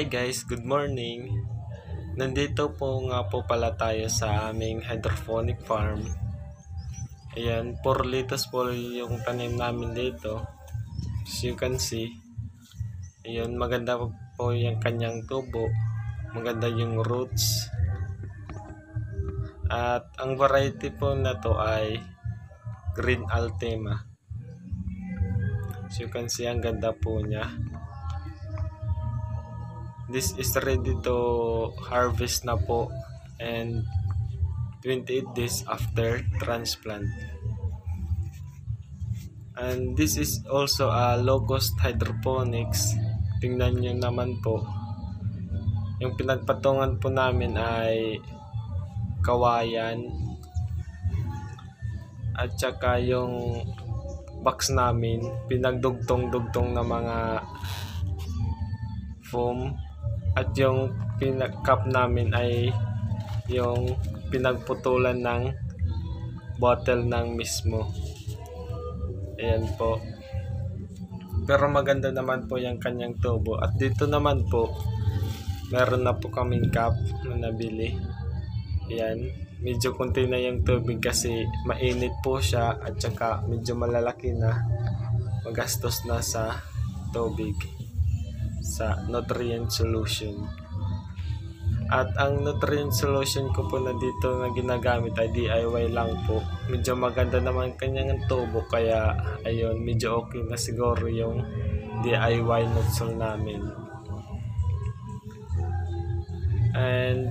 Hi guys, good morning. Nandito po nga po pala tayo sa aming hydroponic farm. Ayan, 4 liters po yung tanim namin dito. As you can see. Ayan, maganda po yung kanyang tubo. Maganda yung roots. At ang variety po na to ay Green Altema. As you can see, ang ganda po niya. This is ready to harvest na po and 28 days after transplant. And this is also a low cost hydroponics. Tingnan nyo naman po. Yung pinagpatungan po namin ay kawayan at saka yung box namin pinagdugtong-dugtong na mga foam at yung pinag-cup namin ay yung pinagputulan ng bottle ng mismo. Ayan po. Pero maganda naman po yung kanyang tubo. At dito naman po meron na po kaming cup na nabili. Ayan. Medyo kunti na yung tubig kasi mainit po siya at saka medyo malalaki na. Magastos na sa tubig sa nutrient solution. At ang nutrient solution ko po na dito na ginagamit ay DIY lang po. Medyo maganda naman kanyang tubo kaya ayun medyo okay na siguro yung DIY nozzle namin. And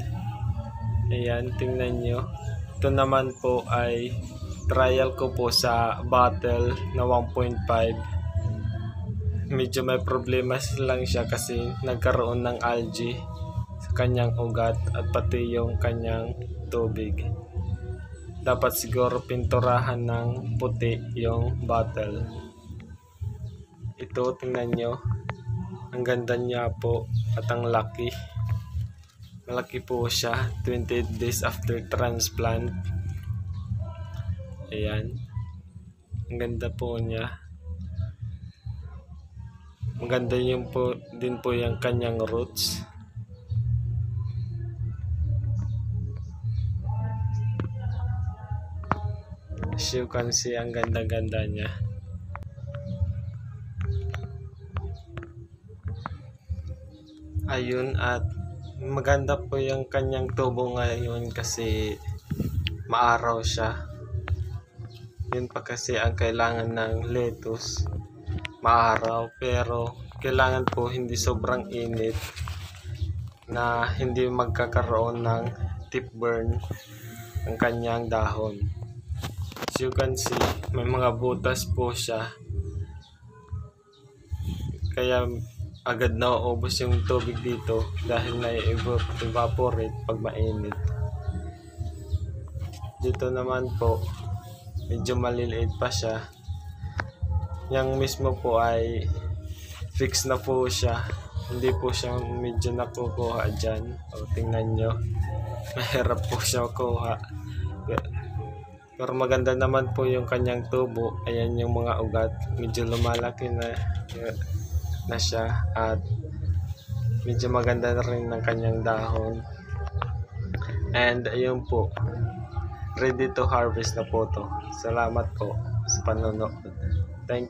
ayan tingnan nyo. Ito naman po ay trial ko po sa bottle na 1.5 medyo may problema lang siya kasi nagkaroon ng algae sa kanyang ugat at pati yung kanyang tubig. Dapat siguro pinturahan ng puti yung bottle. Ito, tingnan nyo. Ang ganda niya po at ang laki. Malaki po siya. 28 days after transplant. Ayan. Ang ganda po niya. Maganda yung po din po yung kanyang roots. As you can see, ang ganda-ganda niya. Ayun at maganda po yung kanyang tubo ngayon kasi maaraw siya. Yun pa kasi ang kailangan ng lettuce maaraw pero kailangan po hindi sobrang init na hindi magkakaroon ng tip burn ang kanyang dahon. As you can see, may mga butas po siya. Kaya agad na ubos yung tubig dito dahil na-evaporate pag mainit. Dito naman po, medyo maliliit pa siya yung mismo po ay fix na po siya. Hindi po siya medyo nakukuha dyan. O tingnan nyo. Mahirap po siya kuha. Pero maganda naman po yung kanyang tubo. Ayan yung mga ugat. Medyo lumalaki na na siya. At medyo maganda na rin ng kanyang dahon. And ayun po. Ready to harvest na po to. Salamat po sa panonood. Thank